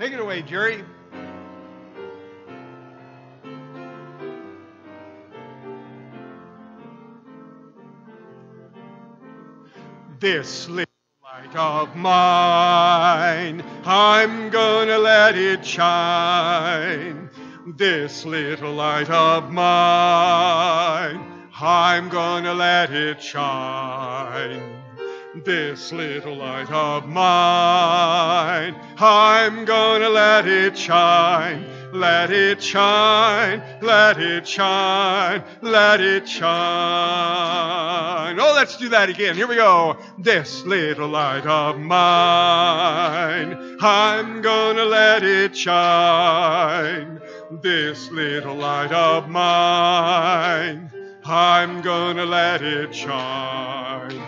Take it away, Jerry. This little light of mine, I'm gonna let it shine. This little light of mine, I'm gonna let it shine. This little light of mine, I'm gonna let it shine. Let it shine, let it shine, let it shine. Oh, let's do that again. Here we go. This little light of mine, I'm gonna let it shine. This little light of mine, I'm gonna let it shine.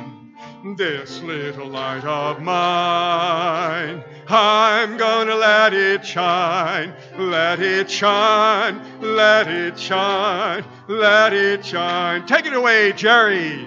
This little light of mine, I'm gonna let it shine, let it shine, let it shine, let it shine. Take it away, Jerry.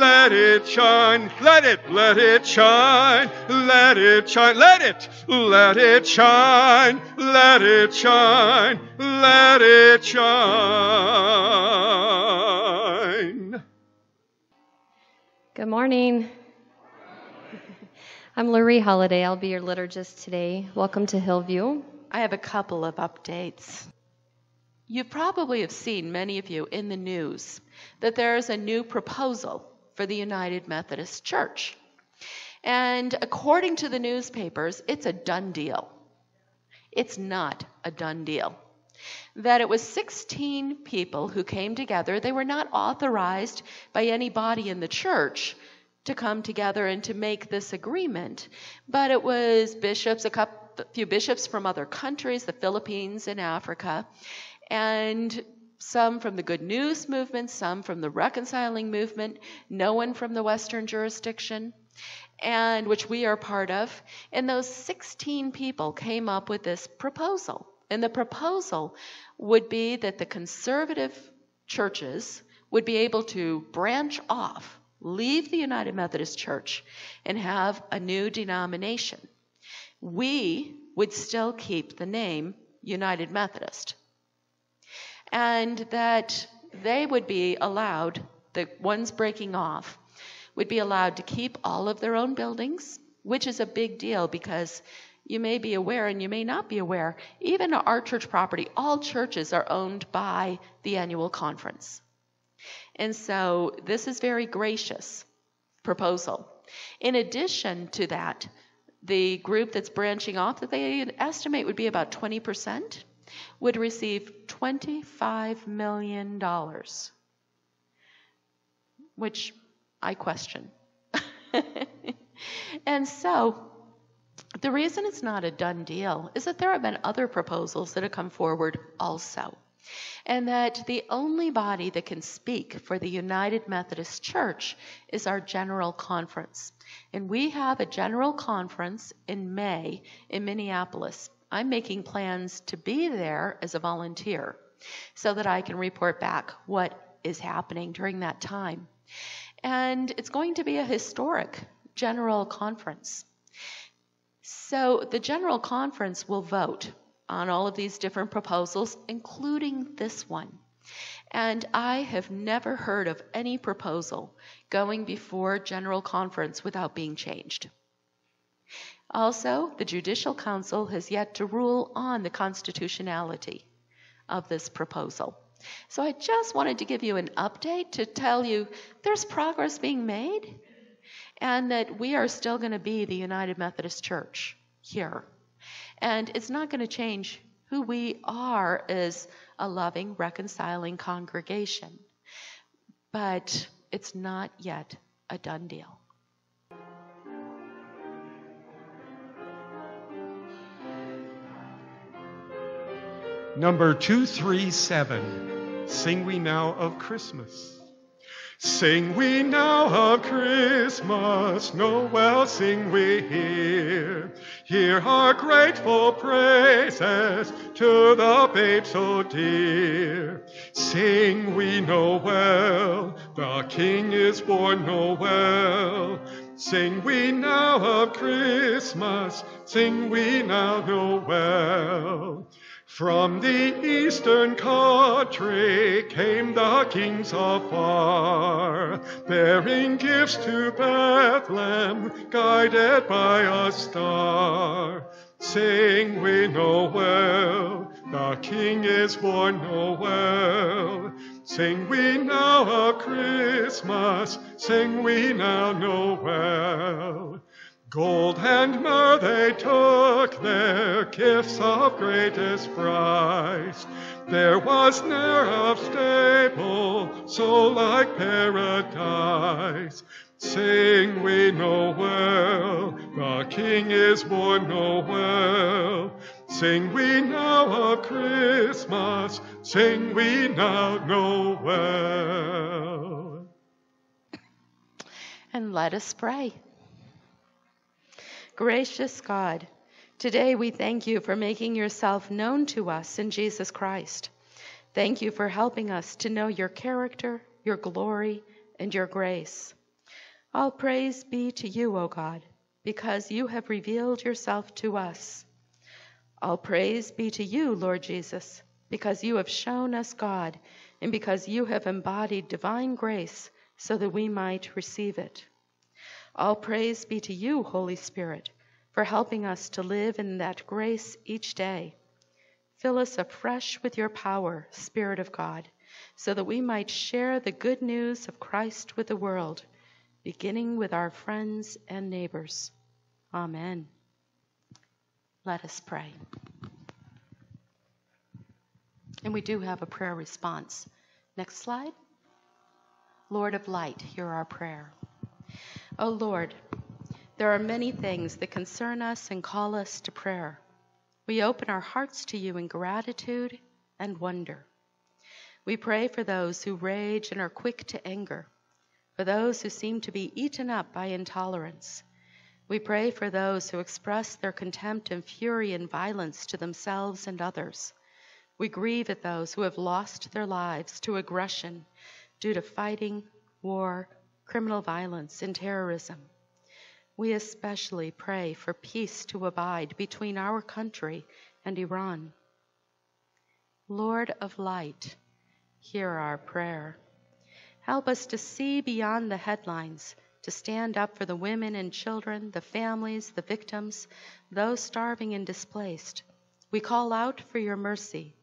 let it shine, let it, let it shine, let it shine, let it, let it shine, let it shine, let it shine. Good morning. I'm Laurie Holiday. I'll be your liturgist today. Welcome to Hillview. I have a couple of updates. You probably have seen, many of you, in the news that there is a new proposal for the United Methodist Church. And according to the newspapers, it's a done deal. It's not a done deal. That it was 16 people who came together. They were not authorized by anybody in the church to come together and to make this agreement, but it was bishops, a couple, a few bishops from other countries, the Philippines and Africa, and some from the Good News movement, some from the Reconciling movement, no one from the Western jurisdiction, and which we are part of. And those 16 people came up with this proposal. And the proposal would be that the conservative churches would be able to branch off, leave the United Methodist Church, and have a new denomination. We would still keep the name United Methodist and that they would be allowed, the ones breaking off, would be allowed to keep all of their own buildings, which is a big deal because you may be aware and you may not be aware, even our church property, all churches are owned by the annual conference. And so this is very gracious proposal. In addition to that, the group that's branching off that they estimate would be about 20% would receive $25 million, which I question. and so, the reason it's not a done deal is that there have been other proposals that have come forward also. And that the only body that can speak for the United Methodist Church is our General Conference. And we have a General Conference in May in Minneapolis. I'm making plans to be there as a volunteer so that I can report back what is happening during that time. And it's going to be a historic general conference. So the general conference will vote on all of these different proposals, including this one. And I have never heard of any proposal going before general conference without being changed. Also, the Judicial Council has yet to rule on the constitutionality of this proposal. So I just wanted to give you an update to tell you there's progress being made and that we are still going to be the United Methodist Church here. And it's not going to change who we are as a loving, reconciling congregation. But it's not yet a done deal. Number 237 Sing We Now of Christmas. Sing we now of Christmas, Noel sing we here. Hear our grateful praises to the babe so dear. Sing we Noel, the King is born Noel. Sing we now of Christmas, sing we now Noel. From the eastern country came the kings afar, bearing gifts to Bethlehem, guided by a star. Sing we Noel, the King is born Noel. Sing we now of Christmas, sing we now Noel. Gold and myrrh they took, their gifts of greatest price. There was ne'er a stable so like paradise. Sing we Noel, the King is born Noel. Sing we now of Christmas, sing we now Noel. And let us pray. Gracious God, today we thank you for making yourself known to us in Jesus Christ. Thank you for helping us to know your character, your glory, and your grace. All praise be to you, O God, because you have revealed yourself to us. All praise be to you, Lord Jesus, because you have shown us God, and because you have embodied divine grace so that we might receive it. All praise be to you, Holy Spirit, for helping us to live in that grace each day. Fill us afresh with your power, Spirit of God, so that we might share the good news of Christ with the world, beginning with our friends and neighbors. Amen. Let us pray. And we do have a prayer response. Next slide. Lord of light, hear our prayer. O Lord, there are many things that concern us and call us to prayer. We open our hearts to you in gratitude and wonder. We pray for those who rage and are quick to anger, for those who seem to be eaten up by intolerance. We pray for those who express their contempt and fury and violence to themselves and others. We grieve at those who have lost their lives to aggression due to fighting, war, criminal violence, and terrorism. We especially pray for peace to abide between our country and Iran. Lord of light, hear our prayer. Help us to see beyond the headlines, to stand up for the women and children, the families, the victims, those starving and displaced. We call out for your mercy.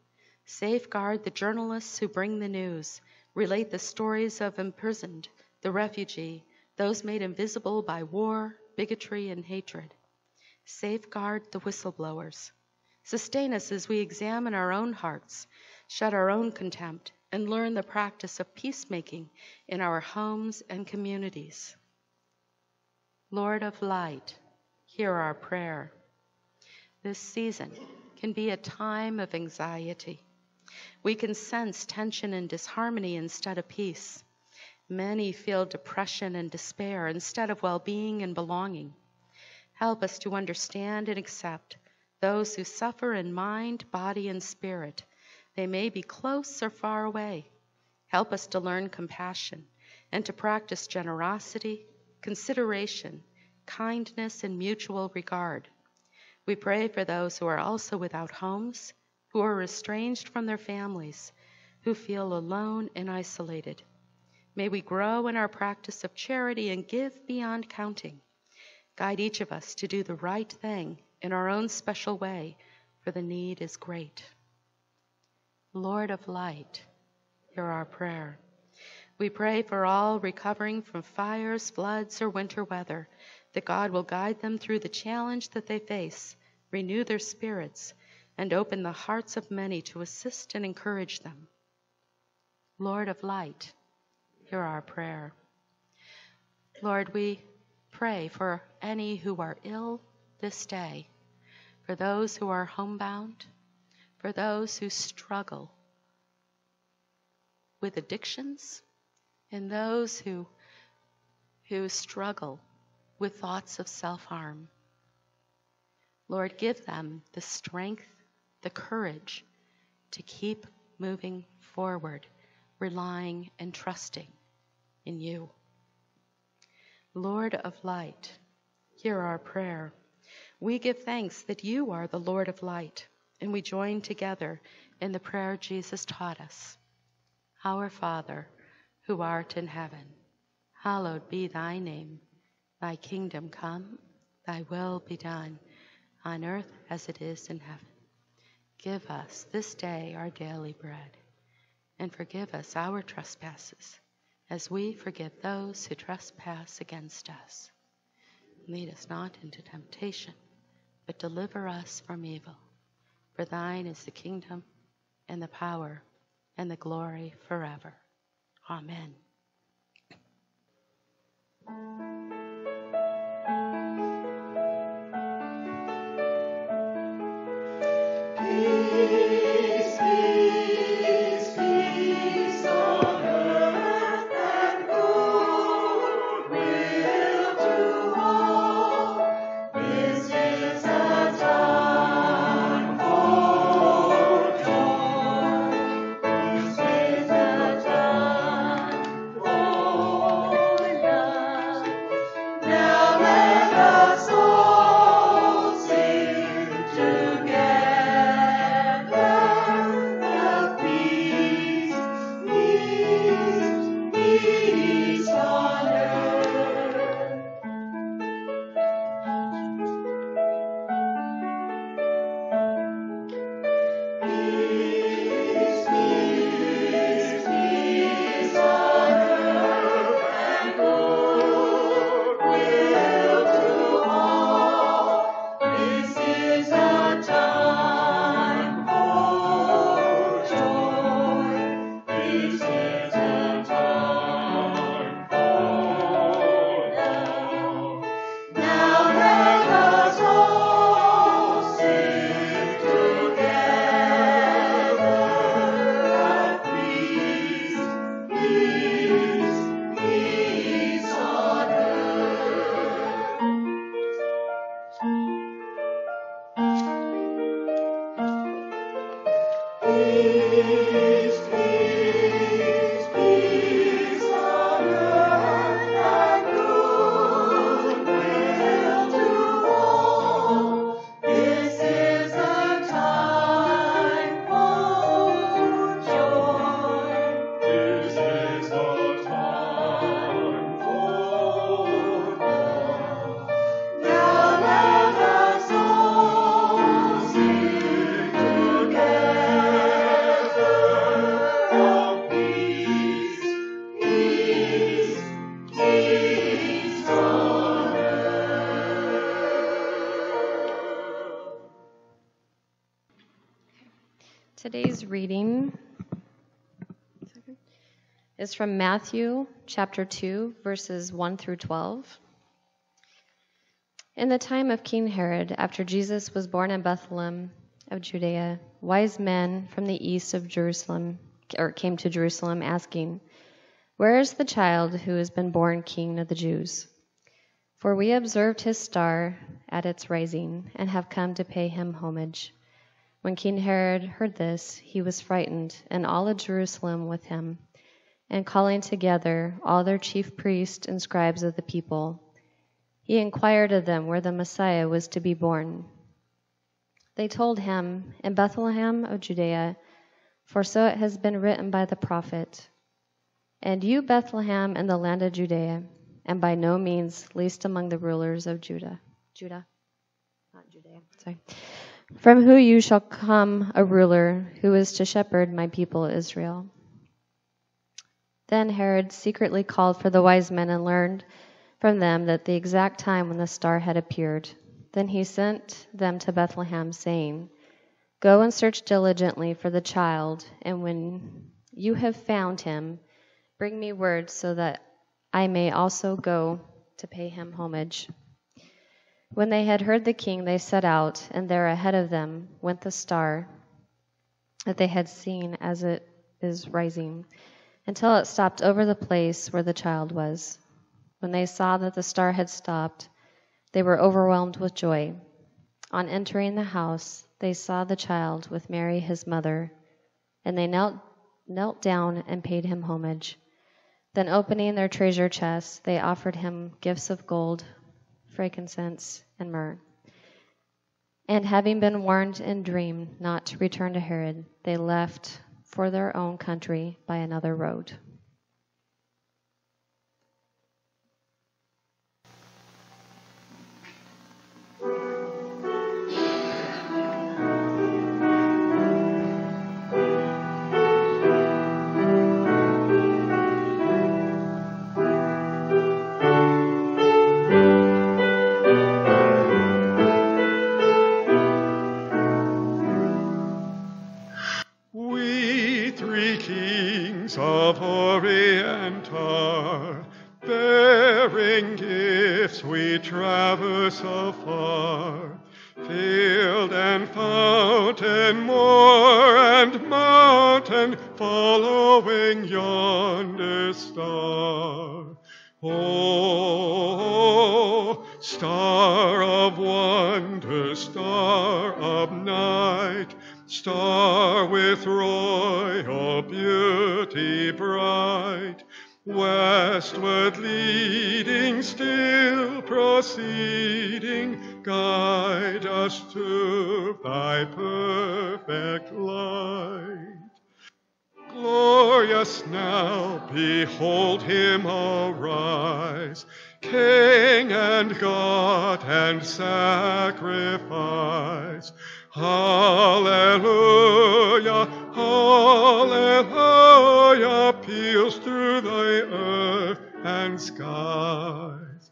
Safeguard the journalists who bring the news, relate the stories of imprisoned, the refugee, those made invisible by war, bigotry, and hatred. Safeguard the whistleblowers. Sustain us as we examine our own hearts, shed our own contempt, and learn the practice of peacemaking in our homes and communities. Lord of light, hear our prayer. This season can be a time of anxiety. We can sense tension and disharmony instead of peace. Many feel depression and despair instead of well being and belonging. Help us to understand and accept those who suffer in mind, body, and spirit. They may be close or far away. Help us to learn compassion and to practice generosity, consideration, kindness, and mutual regard. We pray for those who are also without homes, who are estranged from their families, who feel alone and isolated. May we grow in our practice of charity and give beyond counting. Guide each of us to do the right thing in our own special way, for the need is great. Lord of light, hear our prayer. We pray for all recovering from fires, floods, or winter weather, that God will guide them through the challenge that they face, renew their spirits, and open the hearts of many to assist and encourage them. Lord of light, hear our prayer. Lord, we pray for any who are ill this day, for those who are homebound, for those who struggle with addictions, and those who, who struggle with thoughts of self harm. Lord, give them the strength, the courage to keep moving forward, relying and trusting in you. Lord of light, hear our prayer. We give thanks that you are the Lord of light, and we join together in the prayer Jesus taught us. Our Father, who art in heaven, hallowed be thy name. Thy kingdom come, thy will be done, on earth as it is in heaven. Give us this day our daily bread, and forgive us our trespasses, as we forgive those who trespass against us. Lead us not into temptation, but deliver us from evil. For thine is the kingdom, and the power, and the glory forever. Amen. Today's reading is from Matthew chapter 2, verses 1 through 12. In the time of King Herod, after Jesus was born in Bethlehem of Judea, wise men from the east of Jerusalem or came to Jerusalem asking, Where is the child who has been born king of the Jews? For we observed his star at its rising and have come to pay him homage. When King Herod heard this, he was frightened, and all of Jerusalem with him. And calling together all their chief priests and scribes of the people, he inquired of them where the Messiah was to be born. They told him, In Bethlehem of Judea, for so it has been written by the prophet. And you, Bethlehem, in the land of Judea, and by no means least among the rulers of Judah. Judah? Not Judea, sorry from who you shall come a ruler who is to shepherd my people Israel. Then Herod secretly called for the wise men and learned from them that the exact time when the star had appeared. Then he sent them to Bethlehem, saying, Go and search diligently for the child, and when you have found him, bring me word so that I may also go to pay him homage. When they had heard the king, they set out, and there ahead of them went the star that they had seen as it is rising until it stopped over the place where the child was. When they saw that the star had stopped, they were overwhelmed with joy. On entering the house, they saw the child with Mary, his mother, and they knelt, knelt down and paid him homage. Then, opening their treasure chests, they offered him gifts of gold, frankincense, and myrrh. And having been warned in dream not to return to Herod, they left for their own country by another road. Traverse afar, field and fountain, moor and mountain, following yonder star. Oh, star of wonder, star of night, star with royal beauty bright, westward leading, still proceeding, guide us to thy perfect light. Glorious now, behold him arise, King and God and sacrifice. Hallelujah, hallelujah, peals through the earth and skies.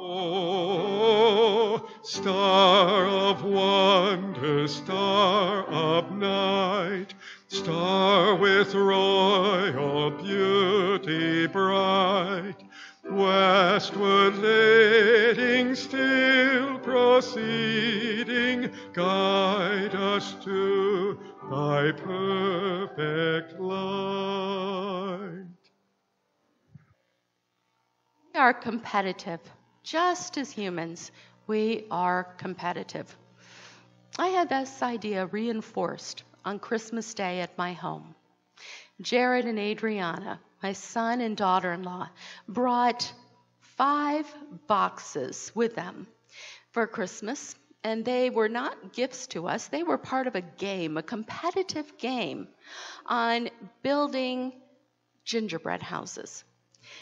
Oh, star of wonder, star of night, star with royal beauty bright, westward leading, still proceeding, guide us to thy perfect light. We are competitive. Just as humans, we are competitive. I had this idea reinforced on Christmas Day at my home. Jared and Adriana, my son and daughter in law, brought five boxes with them for Christmas and they were not gifts to us. They were part of a game, a competitive game on building gingerbread houses.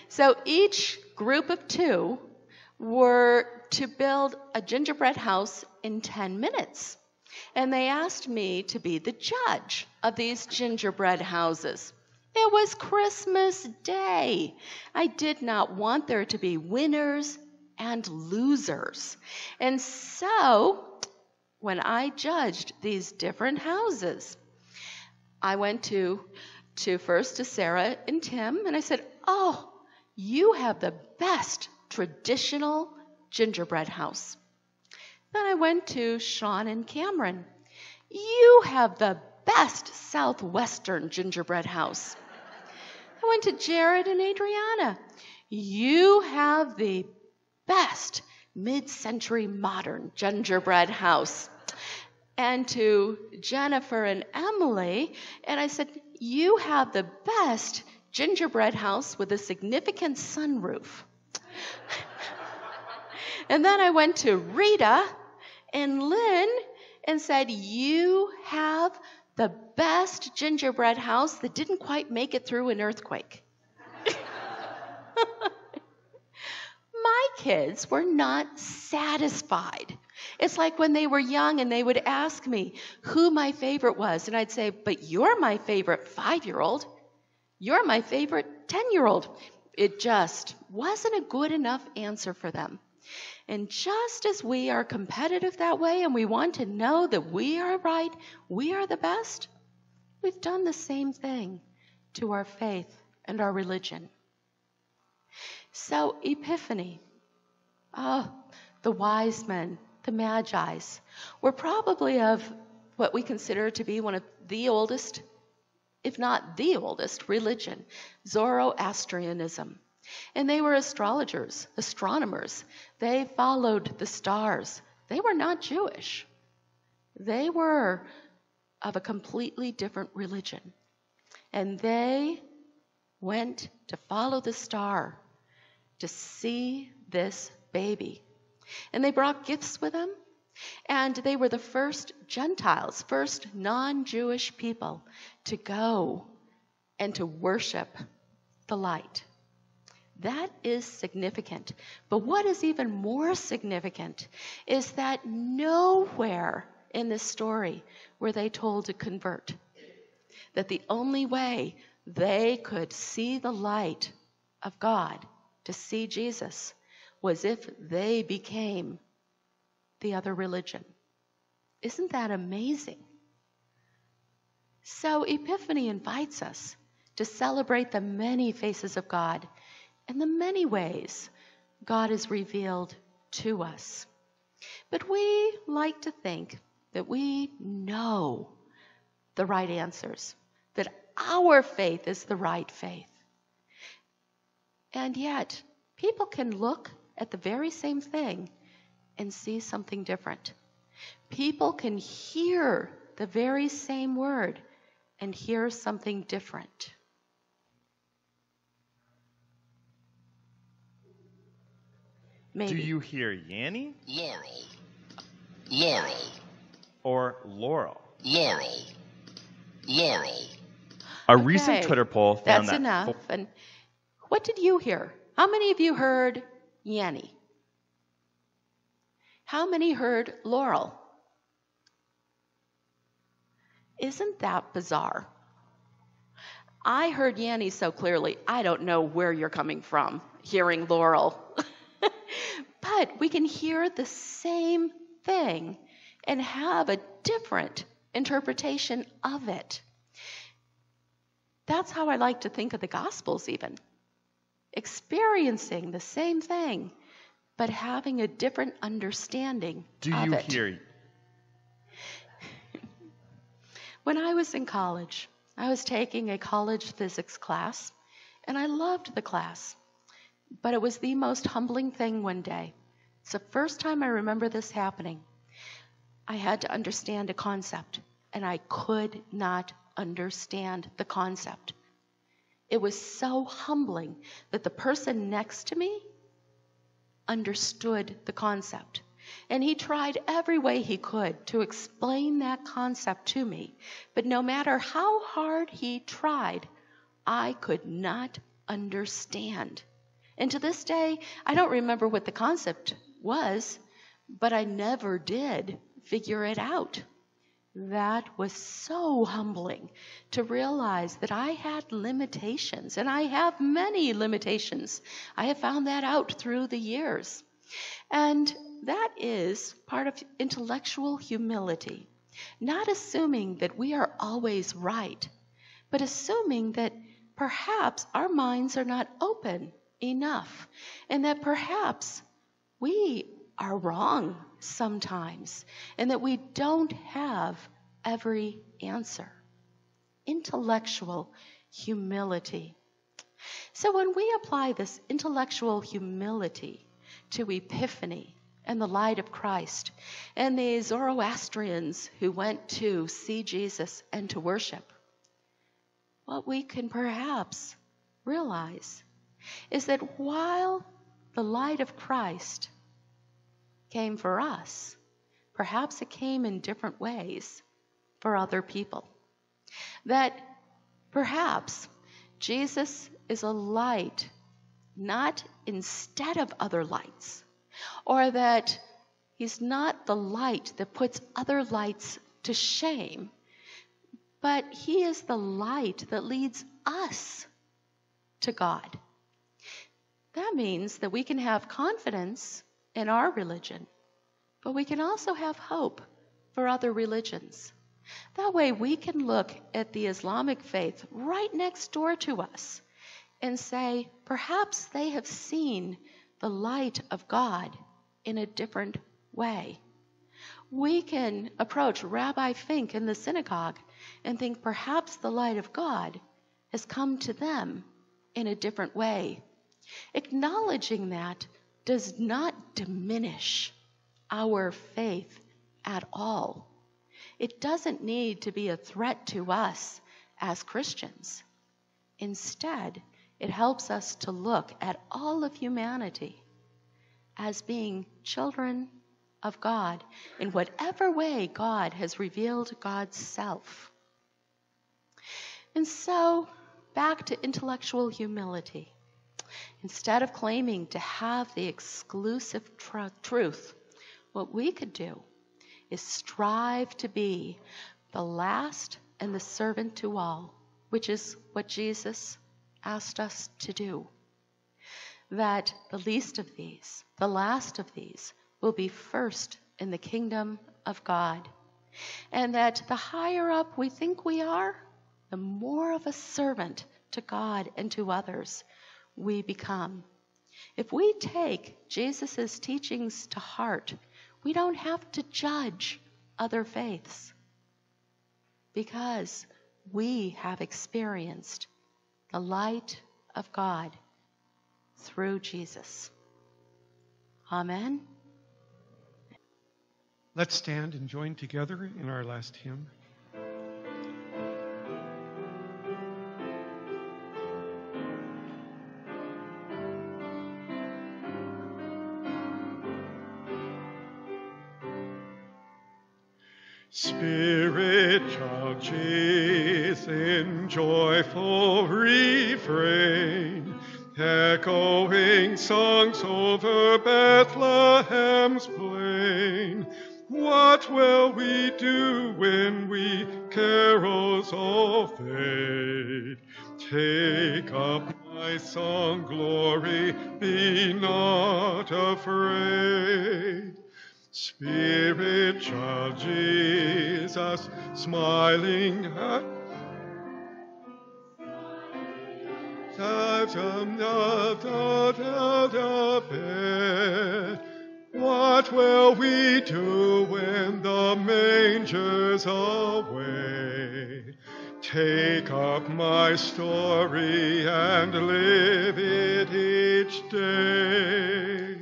So each group of two were to build a gingerbread house in 10 minutes. And they asked me to be the judge of these gingerbread houses. It was Christmas Day. I did not want there to be winners and losers. And so, when I judged these different houses, I went to to first to Sarah and Tim and I said, "Oh, you have the best traditional gingerbread house." Then I went to Sean and Cameron. You have the best southwestern gingerbread house. I went to Jared and Adriana. You have the best mid century modern gingerbread house. And to Jennifer and Emily, and I said, You have the best gingerbread house with a significant sunroof. and then I went to Rita and Lynn and said, You have the best gingerbread house that didn't quite make it through an earthquake. my kids were not satisfied. It's like when they were young and they would ask me who my favorite was, and I'd say, But you're my favorite five year old. You're my favorite 10 year old. It just wasn't a good enough answer for them. And just as we are competitive that way and we want to know that we are right, we are the best, we've done the same thing to our faith and our religion. So, Epiphany, oh, the wise men, the magi's, were probably of what we consider to be one of the oldest, if not the oldest, religion, Zoroastrianism. And they were astrologers, astronomers. They followed the stars. They were not Jewish. They were of a completely different religion. And they went to follow the star to see this baby. And they brought gifts with them. And they were the first Gentiles, first non Jewish people to go and to worship the light. That is significant. But what is even more significant is that nowhere in this story were they told to convert. That the only way they could see the light of God, to see Jesus, was if they became the other religion. Isn't that amazing? So, Epiphany invites us to celebrate the many faces of God and the many ways God is revealed to us. But we like to think that we know the right answers, that our faith is the right faith. And yet, people can look at the very same thing and see something different. People can hear the very same word and hear something different. Maybe. Do you hear Yanny Laurel. Laurel. or Laurel? Laurel. Laurel. A recent Okay, Twitter poll found That's that enough. fo- And what did you hear? How many of you heard Yanny? How many heard Laurel? Isn't that bizarre? I heard Yanny so clearly, I don't know where you're coming from hearing Laurel. but we can hear the same thing and have a different interpretation of it. That's how I like to think of the Gospels, even. Experiencing the same thing, but having a different understanding Do of you it. hear? When I was in college, I was taking a college physics class, and I loved the class. But it was the most humbling thing one day. It's the first time I remember this happening. I had to understand a concept, and I could not understand the concept. It was so humbling that the person next to me understood the concept. And he tried every way he could to explain that concept to me. But no matter how hard he tried, I could not understand. And to this day, I don't remember what the concept was, but I never did figure it out. That was so humbling to realize that I had limitations, and I have many limitations. I have found that out through the years. And that is part of intellectual humility. Not assuming that we are always right, but assuming that perhaps our minds are not open enough, and that perhaps we are wrong sometimes, and that we don't have every answer. Intellectual humility. So when we apply this intellectual humility to Epiphany and the light of Christ, and the Zoroastrians who went to see Jesus and to worship, what we can perhaps realize is that while the light of Christ came for us, perhaps it came in different ways for other people. That perhaps Jesus is a light not instead of other lights, or that he's not the light that puts other lights to shame, but he is the light that leads us to God. That means that we can have confidence in our religion, but we can also have hope for other religions. That way, we can look at the Islamic faith right next door to us and say, perhaps they have seen the light of God in a different way. We can approach Rabbi Fink in the synagogue and think perhaps the light of God has come to them in a different way. Acknowledging that does not diminish our faith at all. It doesn't need to be a threat to us as Christians. Instead, it helps us to look at all of humanity as being children of God in whatever way God has revealed God's self. And so, back to intellectual humility. Instead of claiming to have the exclusive tr- truth, what we could do is strive to be the last and the servant to all, which is what Jesus asked us to do. That the least of these, the last of these, will be first in the kingdom of God. And that the higher up we think we are, the more of a servant to God and to others we become. If we take Jesus' teachings to heart, we don't have to judge other faiths because we have experienced the light of God through Jesus. Amen. Let's stand and join together in our last hymn. Jesus in joyful refrain, echoing songs over Bethlehem's plain. What will we do when we carols all fade? Take up my song, What will we do when the manger's away? Take up my story and live it each day.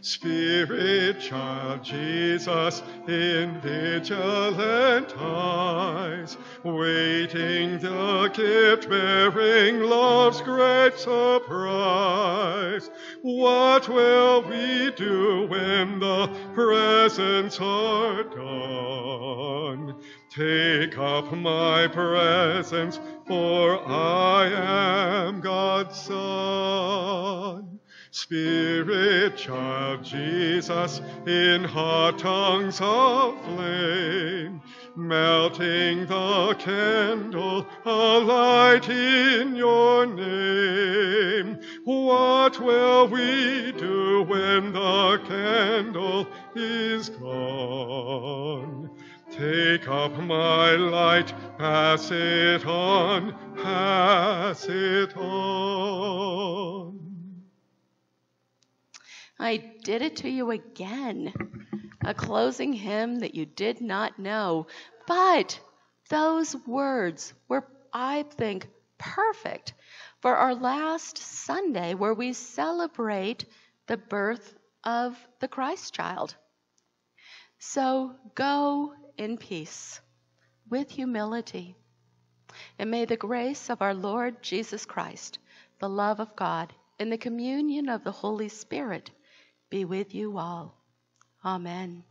Spirit child Jesus in vigilant eyes, waiting the gift bearing love's great surprise. What will we do when the presents are done? Take up my presents, for I am God's Son. Spirit child Jesus in hot tongues of flame, melting the candle, a light in your name. What will we do when the candle is gone? Take up my light, pass it on, pass it on. I did it to you again. A closing hymn that you did not know. But those words were, I think, perfect for our last Sunday where we celebrate the birth of the Christ child. So go in peace with humility. And may the grace of our Lord Jesus Christ, the love of God, and the communion of the Holy Spirit be with you all. Amen.